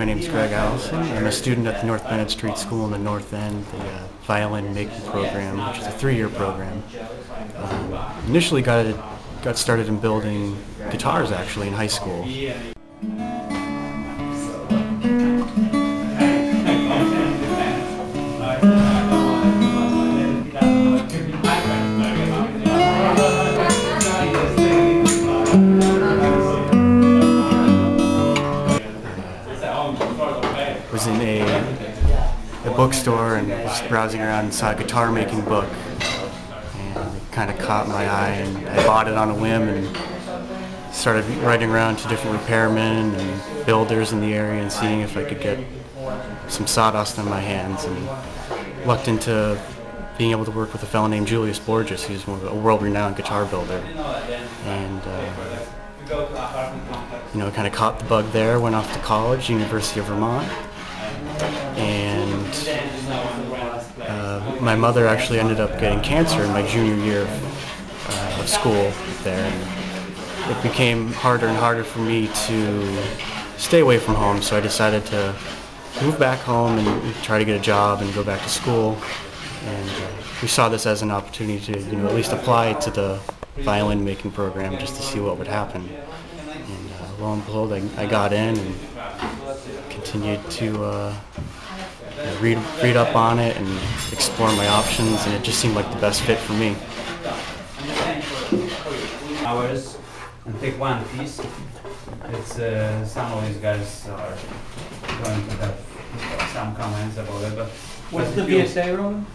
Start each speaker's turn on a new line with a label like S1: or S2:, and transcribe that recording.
S1: My name is Greg Allison. I'm a student at the North Bennet Street School in the North End, the uh, violin making program, which is a three-year program. Um, initially got got started in building guitars actually in high school. Was in a, a bookstore and was browsing around and saw a guitar making book. And it kind of caught my eye and I bought it on a whim and started writing around to different repairmen and builders in the area and seeing if I could get some sawdust on my hands and lucked into being able to work with a fellow named Julius Borges who's a world-renowned guitar builder. And uh, you know, kind of caught the bug there, went off to college, University of Vermont, my mother actually ended up getting cancer in my junior year of, uh, of school there. And it became harder and harder for me to stay away from home, so I decided to move back home and try to get a job and go back to school. And uh, we saw this as an opportunity to, you know, at least apply to the violin making program just to see what would happen. And uh, lo and behold, I, I, got in and continued to uh, read, read up on it and explore my options, and it just seemed like the best fit for me.
S2: Hours and take one piece. It's uh, some of these guys are going to have some comments about it, but
S3: what's the VSA room?